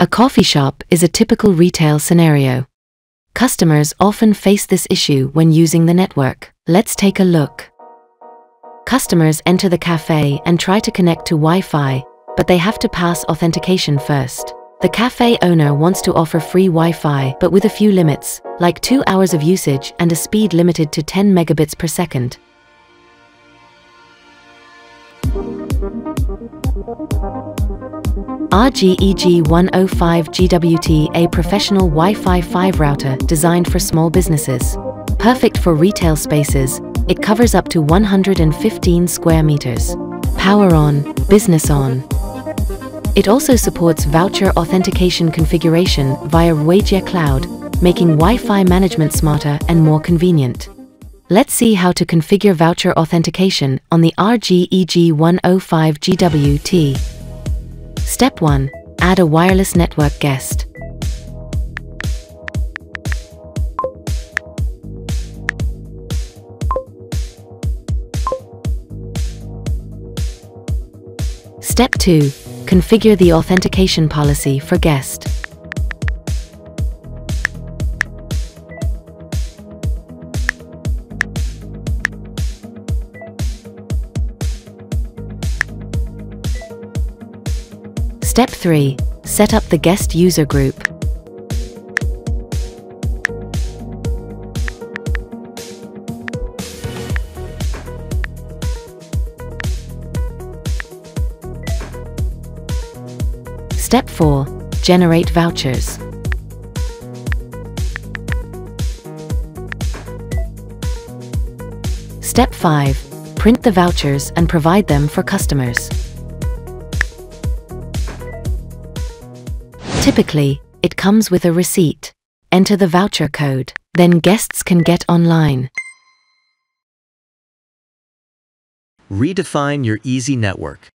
A coffee shop is a typical retail scenario. Customers often face this issue when using the network. Let's take a look. Customers enter the cafe and try to connect to Wi-Fi, but they have to pass authentication first. The cafe owner wants to offer free Wi-Fi, but with a few limits, like 2 hours of usage and a speed limited to 10 megabits per second. RGEG 105 GWT a professional Wi-Fi 5 router designed for small businesses. Perfect for retail spaces, it covers up to 115 square meters. Power on, business on. It also supports voucher authentication configuration via Ruijie Cloud, making Wi-Fi management smarter and more convenient. Let's see how to configure voucher authentication on the RGEG 105 GWT. Step 1. Add a wireless network guest. Step 2. Configure the authentication policy for guest. Step 3. Set up the guest user group. Step 4. Generate vouchers. Step 5. Print the vouchers and provide them for customers. Typically, it comes with a receipt. Enter the voucher code, then guests can get online. Redefine your easy network.